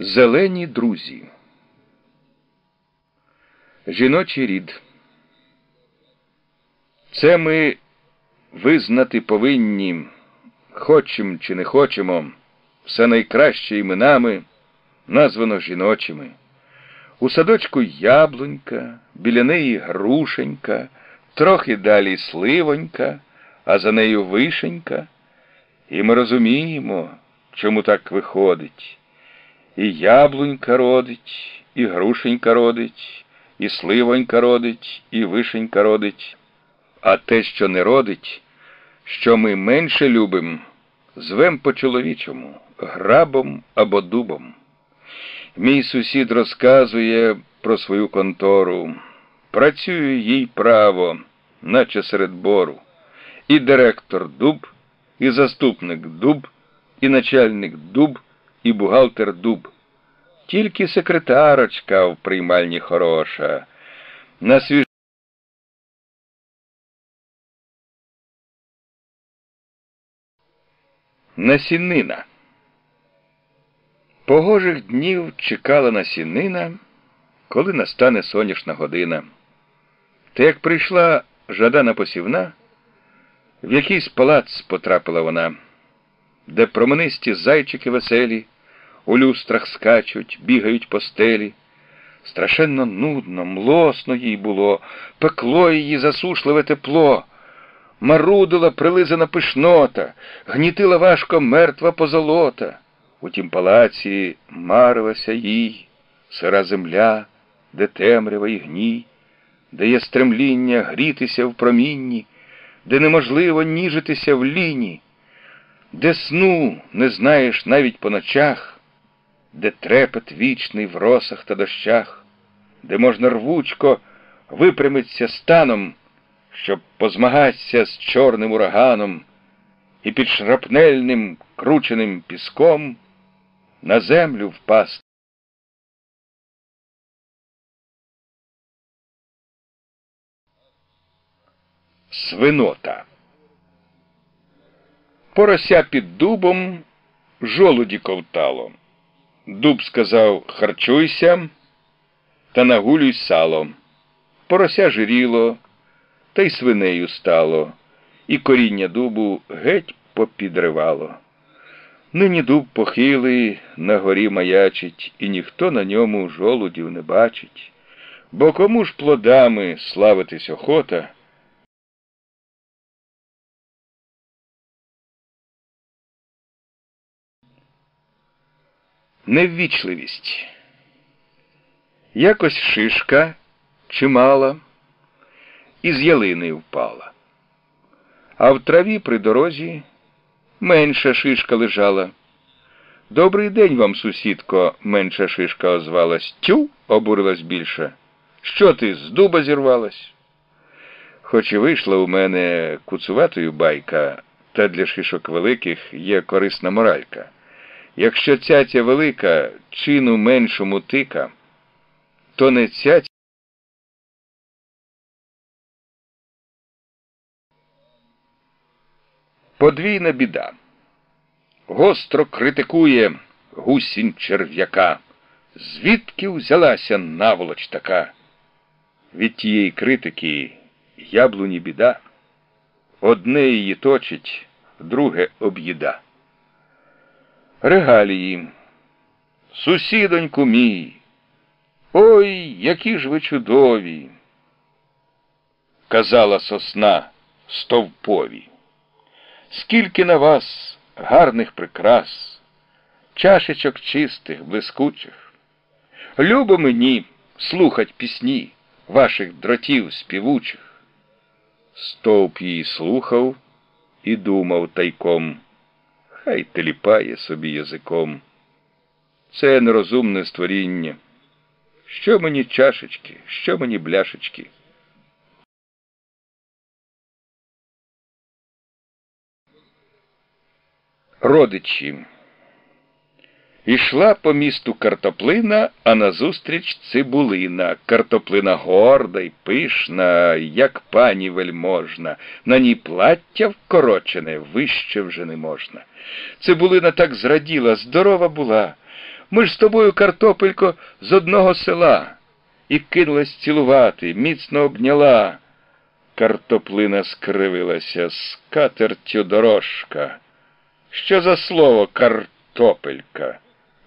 Зелені друзі. Жіночий рід. Це ми визнати повинні, хочемо чи не хочемо, все найкраще іменами названо жіночими. У садочку яблунька, біля неї грушенька, трохи далі сливонька, а за нею вишенька. І ми розуміємо, чому так виходить. І яблунька родить, і грушенька родить, і сливонька родить, і вишенька родить. А те, що не родить, що ми менше любим, звем по-чоловічому грабом або дубом. Мій сусід розказує про свою контору. Працює їй право, наче серед бору. І директор дуб, і заступник дуб, і начальник дуб, і бухгалтер дуб. Тільки секретарочка в приймальні хороша. На свіж... Насіннина. Погожих днів чекала насіннина, коли настане сонячна година. Та як прийшла жадана посівна, в якийсь палац потрапила вона, де променисті зайчики веселі, у люстрах скачуть, бігають по стелі. Страшенно нудно, млосно їй було, пекло її засушливе тепло, марудила прилизана пишнота, гнітила важко мертва позолота. У тім палаці марилася їй сира земля, де темрява і гній, де є стремління грітися в промінні, де неможливо ніжитися в ліні, де сну не знаєш навіть по ночах, де трепет вічний в росах та дощах, де можна рвучко випрямитися станом, щоб позмагатися з чорним ураганом і під шрапнельним крученим піском на землю впасти. Свинота. Порося під дубом жолуді ковтало. Дуб сказав харчуйся та нагулюй сало. Порося жиріло, та й свинею стало, і коріння дубу геть попідривало. Нині дуб похилий, на горі маячить, і ніхто на ньому жолудів не бачить. Бо кому ж плодами славитись охота? Неввічливість. Якось шишка чимала, із ялини впала, а в траві при дорозі менша шишка лежала. Добрий день вам, сусідко, менша шишка озвалась. Тю, обурилась більша. Що ти з дуба зірвалась? Хоч і вийшла у мене куцуватою байка, та для шишок великих є корисна моралька. Якщо цяця велика, чину меншому тика, то не цяця. Подвійна біда. Гостро критикує гусінь черв'яка. Звідки взялася наволоч така? Від тієї критики яблуні біда. Одне її точить, друге об'їда. Регалії. Сусідоньку мій. Ой, які ж ви чудові. Казала сосна стовпові. Скільки на вас гарних прикрас, чашечок чистих, блискучих. Любо мені слухать пісні ваших дротів співучих. Стовп її слухав і думав тайком, хай теліпає собі язиком. Це нерозумне створіння. Що мені чашечки, що мені бляшечки? Родичі. Ішла по місту картоплина, а назустріч цибулина. Картоплина горда й пишна, як пані вельможна. На ній плаття вкорочене, вище вже не можна. Цибулина так зраділа, здорова була. Ми ж з тобою, картопелько, з одного села. І кинулась цілувати, міцно обняла. Картоплина скривилася, скатертю дорожка. Що за слово картопелька?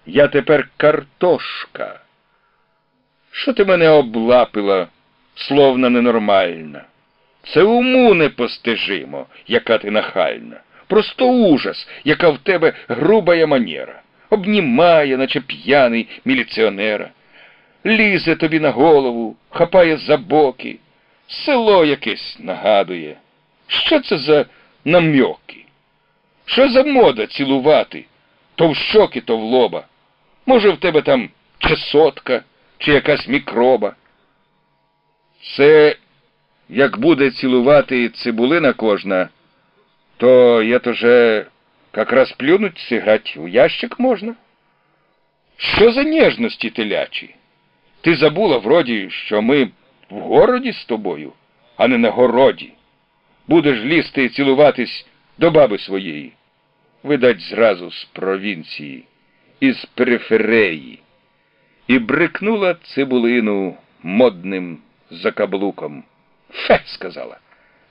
Я тепер картошка. Що ти мене облапила, словно ненормальна? Це уму непостижимо, яка ти нахальна. Просто ужас, яка в тебе грубая манера. Обнімає, наче п'яний міліціонера. Лізе тобі на голову, хапає за боки. Село якесь нагадує. Що це за намьоки? Що за мода цілувати? То в щоки, то в лоба. Може, в тебе там чесотка чи якась мікроба. Це, як буде цілувати цибулина кожна, то я то же якраз плюнуть сиграть у ящик можна. Що за ніжності телячі? Ти забула вроді, що ми в городі з тобою, а не на городі. Будеш лізти і цілуватись до баби своєї. Видать, зразу з провінції, із перифереї. І брикнула цибулину модним закаблуком. Фе, сказала,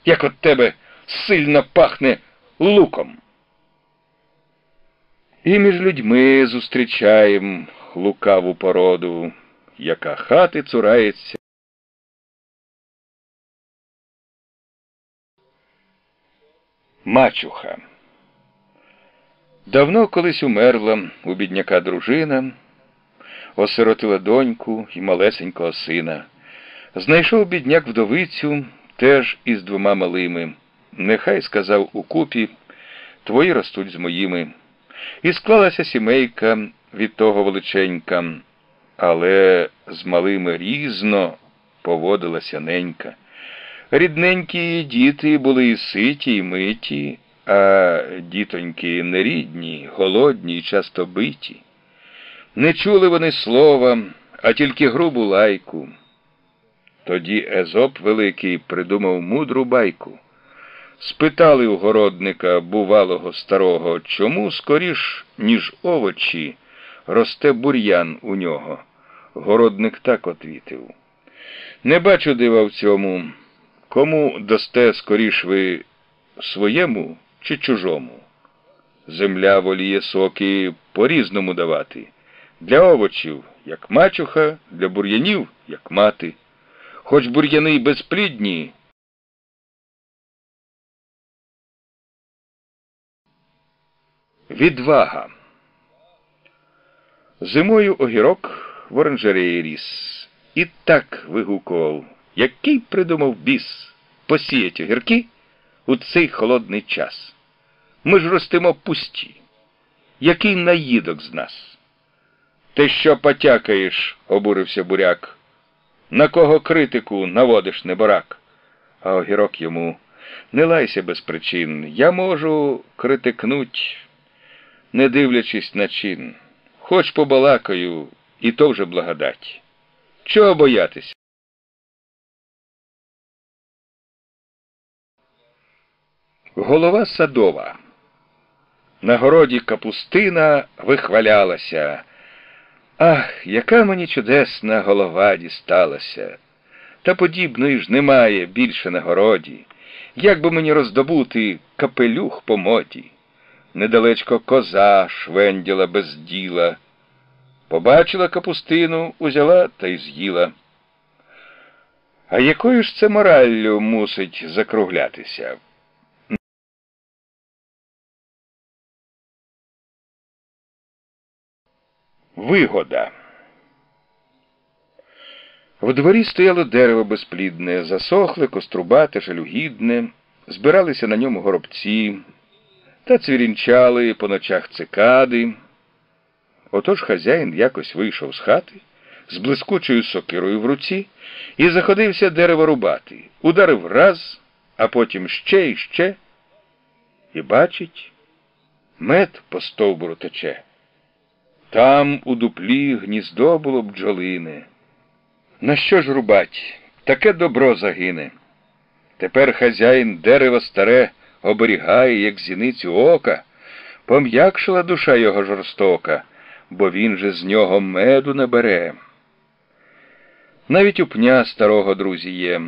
як от тебе сильно пахне луком. І між людьми зустрічаєм лукаву породу, яка хати цурається. Мачуха. Давно колись умерла у бідняка дружина, осиротила доньку і малесенького сина. Знайшов бідняк вдовицю теж із двома малими. Нехай сказав укупі, твої ростуть з моїми. І склалася сімейка від того величенька, але з малими різно поводилася ненька. Рідненькі діти були і ситі, і миті, а дітоньки нерідні, голодні і часто биті. Не чули вони слова, а тільки грубу лайку. Тоді Езоп Великий придумав мудру байку. Спитали у городника, бувалого старого, чому скоріш, ніж овочі, росте бур'ян у нього. Городник так отвітив. Не бачу дива в цьому. Кому дасте скоріш ви своєму чи чужому? Земля воліє соки по-різному давати. Для овочів, як мачуха, для бур'янів, як мати. Хоч бур'яни безплідні. Відвага. Зимою огірок в оранжереї ріс. І так вигукував, який придумав біс посіять огірки у цей холодний час. Ми ж ростемо пусті. Який наїдок з нас? Ти що потякаєш, обурився буряк. На кого критику наводиш неборак? А огірок йому не лайся без причин. Я можу критикнуть, не дивлячись на чин. Хоч побалакаю, і то вже благодать. Чого боятися? Голова садова. На городі капустина вихвалялася. Ах, яка мені чудесна голова дісталася. Та подібної ж немає більше на городі. Як би мені роздобути капелюх по моді? Недалечко коза швенділа без діла. Побачила капустину, узяла та й з'їла. А якою ж це мораллю мусить закруглятися? Вигода. В дворі стояло дерево безплідне, засохле, кострубате, жалюгідне, збиралися на ньому горобці та цвірінчали по ночах цикади. Отож хазяїн якось вийшов з хати з блискучою сокирою в руці і заходився дерево рубати. Ударив раз, а потім ще і ще. І бачить, мед по стовбуру тече. Там у дуплі гніздо було бджолине. На що ж рубать? Таке добро загине. Тепер хазяїн дерево старе оберігає, як зіницю ока, пом'якшила душа його жорстока, бо він же з нього меду набере. Навіть у пня старого друзі є,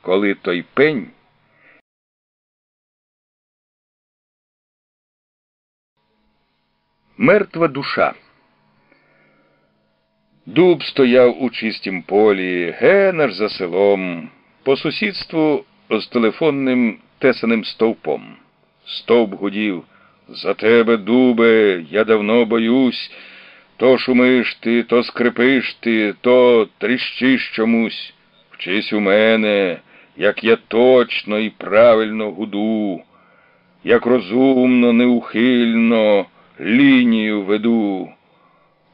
коли той пень. Мертва душа. Дуб стояв у чистім полі, генер за селом, по сусідству з телефонним тесаним стовпом. Стовп гудів. За тебе, дубе, я давно боюсь. То шумиш ти, то скрипиш ти, то тріщиш чомусь. Вчись у мене, як я точно і правильно гуду, як розумно, неухильно лінію веду.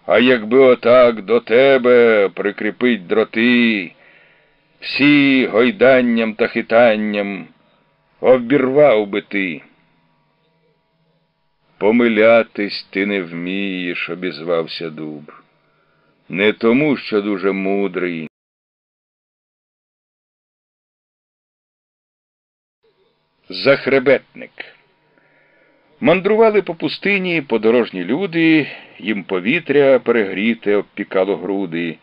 А якби отак до тебе прикріпить дроти, всі гойданням та хитанням обірвав би ти. Помилятись ти не вмієш, обізвався дуб. Не тому, що дуже мудрий. Захребетник. Мандрували по пустині подорожні люди, їм повітря перегріте обпікало груди,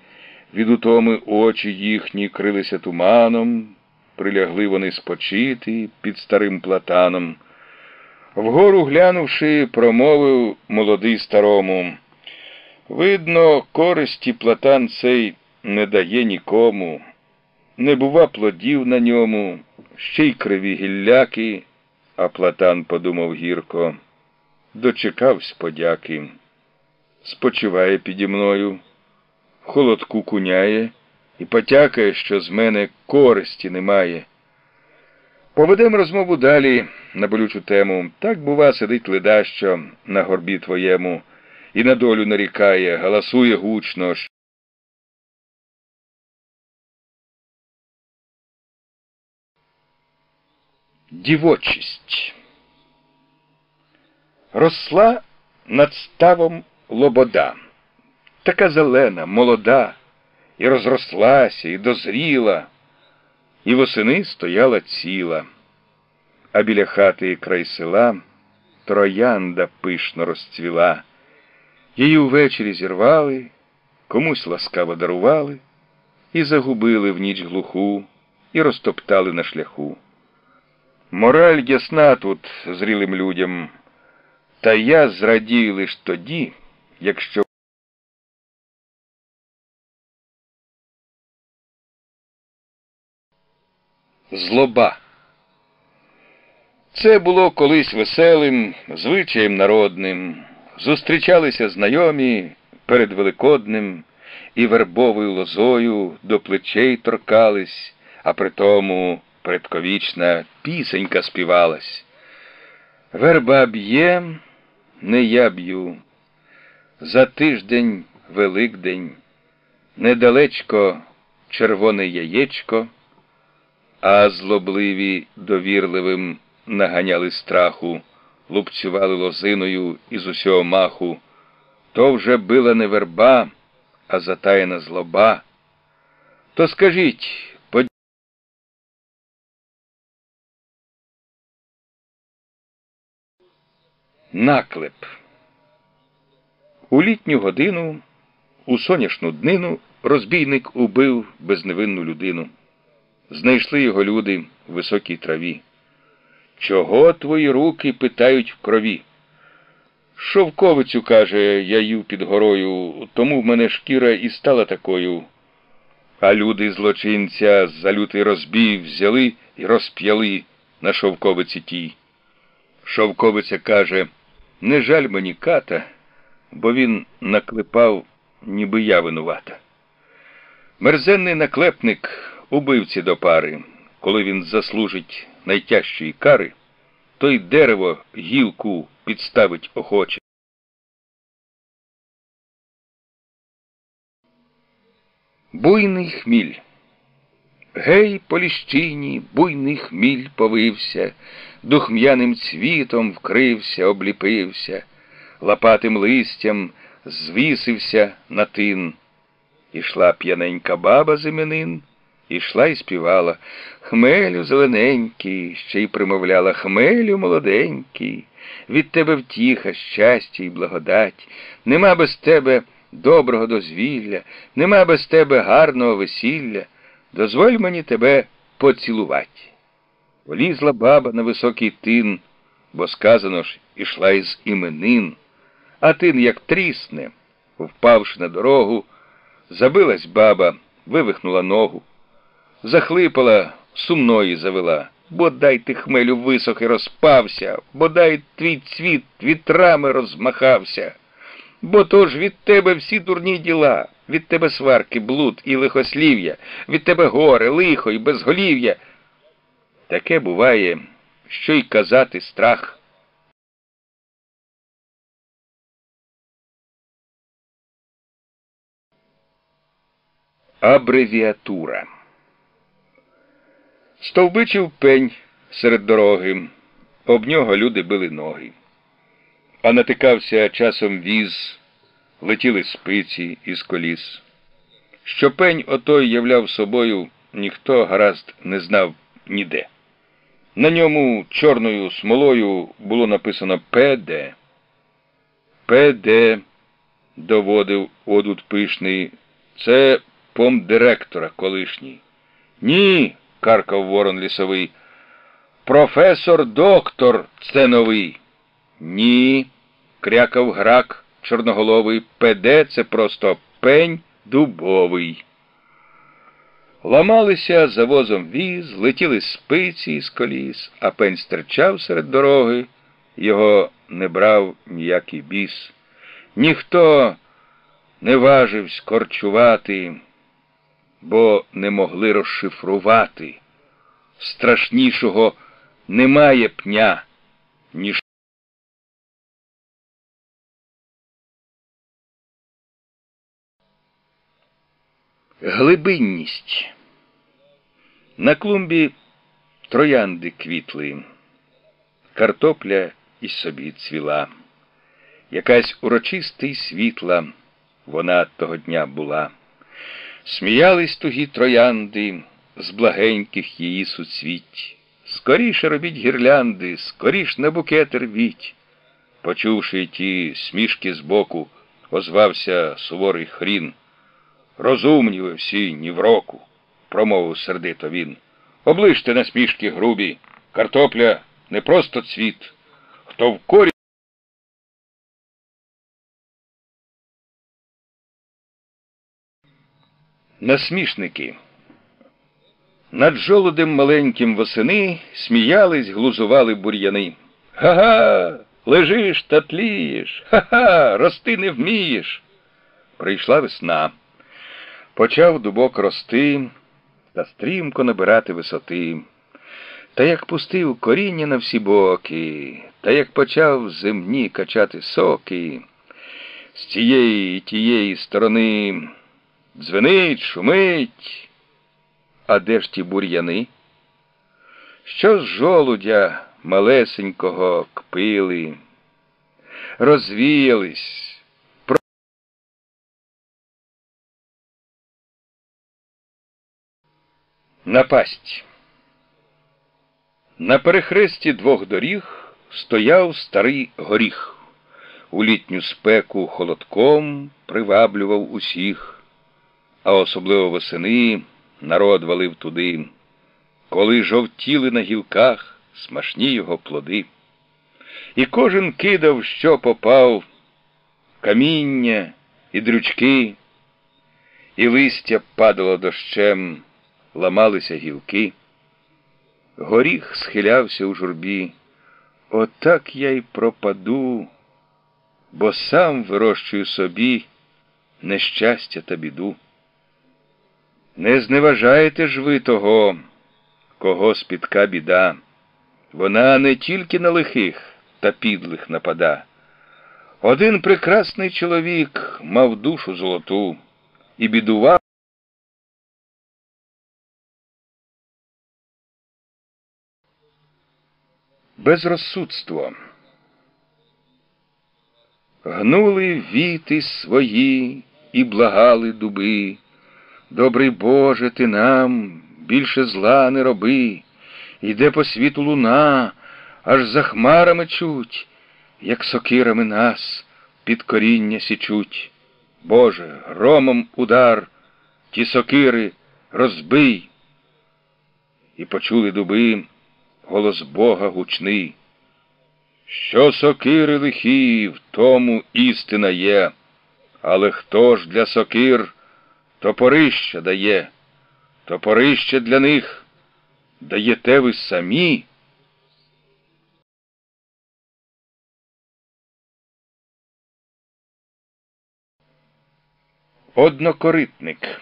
від утоми очі їхні крилися туманом, прилягли вони спочити під старим платаном. Вгору глянувши, промовив молодий старому. Видно, користі платан цей не дає нікому, не бува плодів на ньому, ще й криві гілляки, а платан подумав гірко, дочекавсь подяки. Спочиває піді мною, холодку куняє і потякає, що з мене користі немає. Поведем розмову далі на болючу тему. Так, бува, сидить ледащо на горбі твоєму і на долю нарікає, галасує гучно. Дівочість. Росла над ставом лобода, така зелена, молода, і розрослася, і дозріла, і восени стояла ціла а біля хати і край села троянда пишно розцвіла. Її увечері зірвали, комусь ласкаво дарували, і загубили в ніч глуху, і розтоптали на шляху. Мораль ясна тут зрілим людям, та я зрадію лиш тоді, якщо злоба. Це було колись веселим, звичаєм народним. Зустрічалися знайомі перед Великодним і вербовою лозою до плечей торкались, а при тому предковічна пісенька співалась. Верба б'є, не я б'ю. За тиждень Великдень, недалечко червоне яєчко, а злобливі довірливим наганяли страху, лупцювали лозиною із усього маху. То вже била не верба, а затаєна злоба. То скажіть, Наклеп. У літню годину, у сонячну днину, розбійник убив безневинну людину. Знайшли його люди в високій траві. Чого твої руки питають в крові? Шовковицю, каже, я їв під горою, тому в мене шкіра і стала такою. А люди злочинця за лютий розбій взяли і розп'яли на шовковиці тій. Шовковиця каже, не жаль мені ката, бо він наклепав, ніби я винувата. Мерзенний наклепник убивці до пари, коли він заслужить найтяжчої кари, той дерево гілку підставить охоче. Буйний хміль. Гей, по ліщині, буйний хміль повився, духм'яним цвітом вкрився, обліпився, лопатим листям звісився на тин. Ішла п'яненька баба з ішла і співала Хмелю зелененький, ще й примовляла Хмелю молоденький. від тебе втіха, щастя і благодать, нема без тебе доброго дозвілля, нема без тебе гарного весілля. Дозволь мені тебе поцілувати. Влізла баба на високий тин, бо сказано ж, ішла із іменин, а тин, як трісне, впавши на дорогу, забилась баба, вивихнула ногу, захлипала, сумної завела. Бодай ти хмелю висох і розпався, бодай твій цвіт вітрами розмахався. Бо то ж від тебе всі дурні діла, від тебе сварки, блуд і лихослів'я, від тебе горе, лихо і безголів'я. Таке буває, що й казати страх. Абревіатура Стовбичив пень серед дороги, об нього люди били ноги, а натикався часом віз, летіли спиці із коліс. Що пень отой являв собою, ніхто гаразд не знав ніде. На ньому чорною смолою було написано ПД. ПД, доводив одут пишний, це помдиректора колишній. Ні, каркав ворон лісовий. Професор доктор це новий. Ні, крякав грак чорноголовий. ПД це просто пень дубовий. Ламалися за возом віз, летіли спиці з коліс, а пень стирчав серед дороги, його не брав ніякий біс. Ніхто не важив скорчувати, бо не могли розшифрувати. Страшнішого немає пня, ніж. Глибинність. На клумбі троянди квітли, картопля і собі цвіла. Якась урочиста й світла вона того дня була. Сміялись тугі троянди з благеньких її суцвіть. Скоріше робіть гірлянди, скоріш на букети рвіть. Почувши ті смішки збоку, озвався суворий хрін. Розумні ви всі ні в року, промовив сердито він. Оближте насмішки грубі, картопля не просто цвіт, хто в корі. Насмішники. Над жолудем маленьким восени сміялись, глузували бур'яни. Га-га, лежиш та тлієш, ха-ха, рости не вмієш. Прийшла весна. Почав дубок рости та стрімко набирати висоти. Та як пустив коріння на всі боки, та як почав земні качати соки, з цієї і тієї сторони дзвенить, шумить. А де ж ті бур'яни? Що з жолудя малесенького кпили, розвіялись. Напасть. На перехресті двох доріг стояв старий горіх. У літню спеку холодком приваблював усіх, а особливо восени народ валив туди, коли жовтіли на гілках смачні його плоди. І кожен кидав, що попав, каміння і дрючки, і листя падало дощем ламалися гілки. Горіх схилявся у журбі. Отак я й пропаду, бо сам вирощую собі нещастя та біду. Не зневажаєте ж ви того, кого спітка біда. Вона не тільки на лихих та підлих напада. Один прекрасний чоловік мав душу золоту і бідував. Безрозсудство. Гнули віти свої і благали дуби. Добрий Боже, ти нам більше зла не роби. Йде по світу луна, аж за хмарами чуть, як сокирами нас під коріння січуть. Боже, громом удар, ті сокири розбий. І почули дуби голос Бога гучний. Що сокири лихі, в тому істина є, але хто ж для сокир топорища дає, топорище для них даєте ви самі. Однокоритник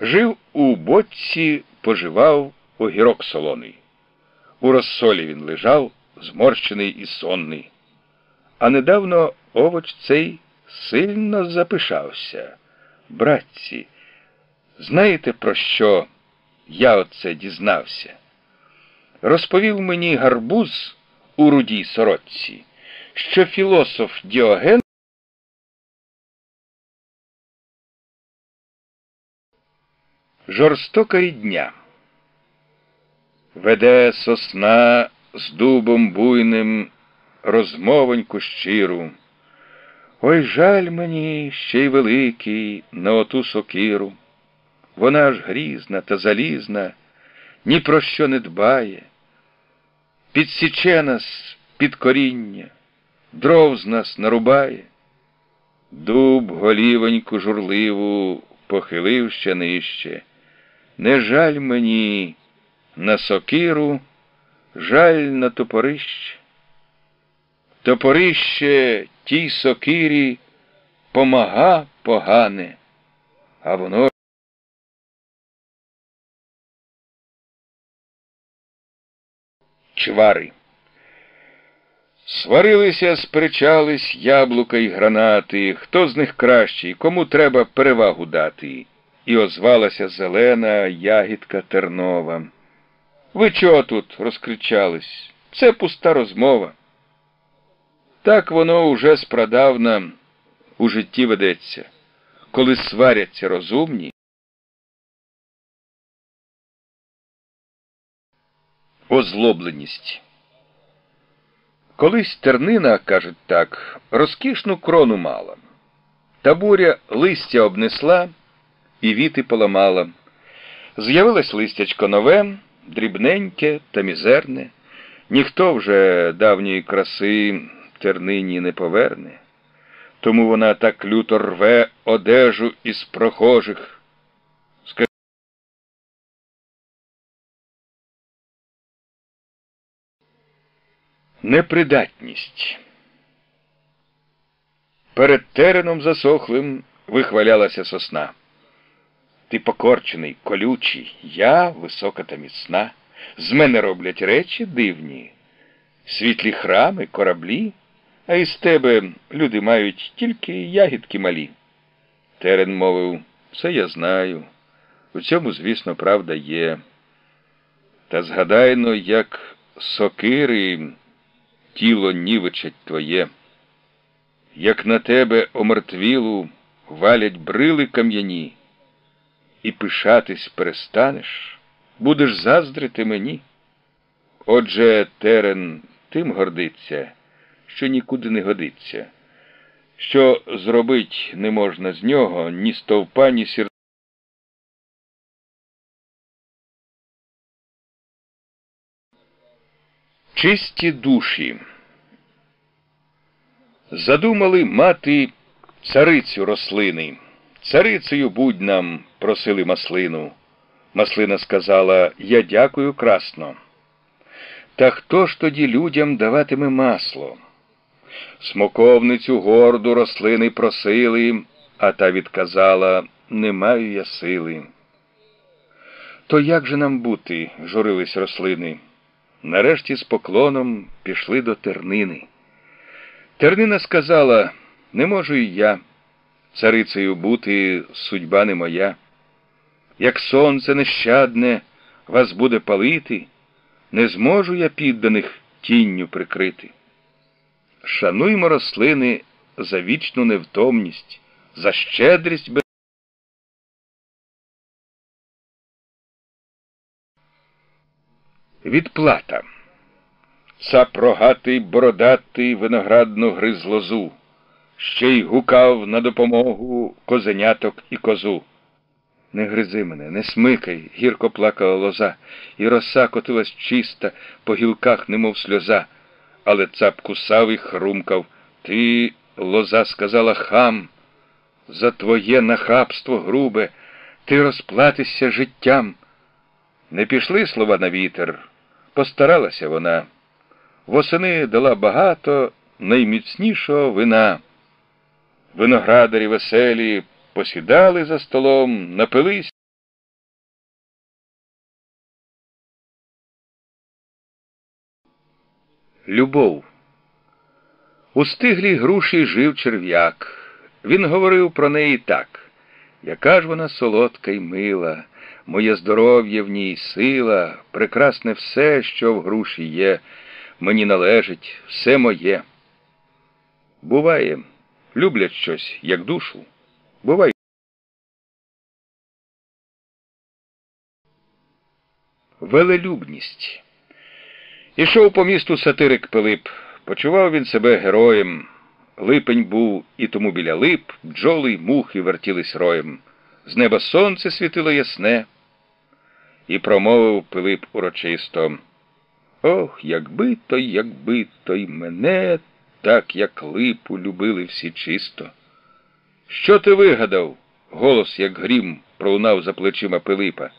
жив у бочці, поживав огірок солоний. У розсолі він лежав, зморщений і сонний. А недавно овоч цей сильно запишався. Братці, знаєте, про що я оце дізнався? Розповів мені гарбуз у рудій сорочці, що філософ Діоген Жорстока рідня. Веде сосна з дубом буйним розмовоньку щиру. Ой жаль мені ще й великий на оту сокиру. Вона ж грізна та залізна, ні про що не дбає. Підсіче нас під коріння, дров з нас нарубає. Дуб голівоньку журливу похилив ще нижче. Не жаль мені на сокиру, жаль на топорище. Топорище тій сокирі помага погане, а воно. Чвари. Сварилися, сперечались яблука й гранати, хто з них кращий, кому треба перевагу дати. І озвалася зелена ягідка тернова. Ви чого тут? розкричались? Це пуста розмова. Так воно уже спрадавна у житті ведеться, коли сваряться розумні. Озлобленість. Колись тернина, кажуть так, розкішну крону мала. Та буря листя обнесла і віти поламала. З'явилось листячко нове, дрібненьке та мізерне. Ніхто вже давньої краси тернині не поверне. Тому вона так люто рве одежу із прохожих. Непридатність. Перед тереном засохлим вихвалялася сосна. Ти покорчений, колючий, я висока та міцна. З мене роблять речі дивні, світлі храми, кораблі, а із тебе люди мають тільки ягідки малі. Терен мовив, це я знаю. У цьому, звісно, правда є. Та згадайно, як сокири тіло нівичать твоє, як на тебе омертвілу валять брили кам'яні, і пишатись перестанеш, будеш заздрити мені. Отже, терен тим гордиться, що нікуди не годиться, що зробить не можна з нього ні стовпа, ні сір. Чисті душі. Задумали мати царицю рослини. Царицею будь нам, просили маслину. Маслина сказала Я дякую красно. Та хто ж тоді людям даватиме масло? Смоковницю горду рослини просили, а та відказала Не маю я сили. То як же нам бути? журились рослини. Нарешті з поклоном пішли до тернини. Тернина сказала не можу і я, царицею бути судьба не моя. Як сонце нещадне вас буде палити, не зможу я підданих тінню прикрити. Шануймо рослини за вічну невтомність, за щедрість без. Відплата. Цап рогатий бородатий виноградну гриз лозу, ще й гукав на допомогу козеняток і козу. Не гризи мене, не смикай, гірко плакала лоза, і роса котилась чиста, по гілках, немов сльоза. Але цап кусав і хрумкав. Ти, лоза, сказала хам, за твоє нахабство грубе, ти розплатишся життям. Не пішли слова на вітер, постаралася вона. Восени дала багато найміцнішого вина. Виноградарі веселі посідали за столом, напились. Любов. У стиглій груші жив черв'як. Він говорив про неї так. Яка ж вона солодка й мила, моє здоров'я в ній сила, прекрасне все, що в груші є, мені належить, все моє. Буває, люблять щось, як душу. Буває. Велелюбність. Ішов по місту сатирик Пилип. Почував він себе героєм. Липень був і тому біля лип бджоли й мухи вертілись роєм. З неба сонце світило ясне. І промовив Пилип урочисто. Ох, якби то, якби то й мене, так як липу любили всі чисто. Що ти вигадав? Голос, як грім, пролунав за плечима Пилипа.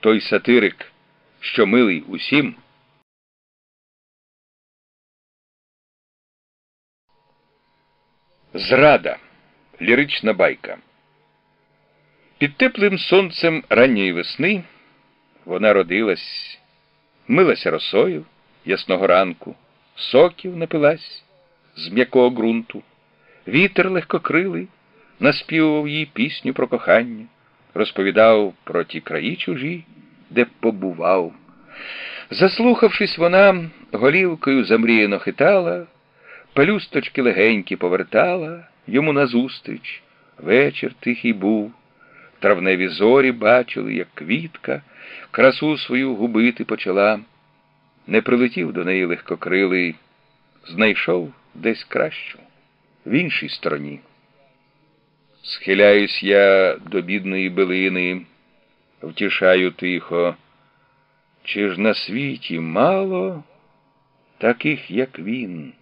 Той сатирик, що милий усім. Зрада. Лірична байка. Під теплим сонцем ранньої весни вона родилась, милася росою ясного ранку, соків напилась з м'якого ґрунту. Вітер легкокрилий наспівував їй пісню про кохання, розповідав про ті краї чужі, де побував. Заслухавшись, вона голівкою замріяно хитала, пелюсточки легенькі повертала йому назустріч. Вечір тихий був. Травневі зорі бачили, як квітка, красу свою губити почала. Не прилетів до неї легкокрилий, знайшов десь кращу, в іншій стороні. Схиляюсь я до бідної билини, втішаю тихо, чи ж на світі мало таких, як він?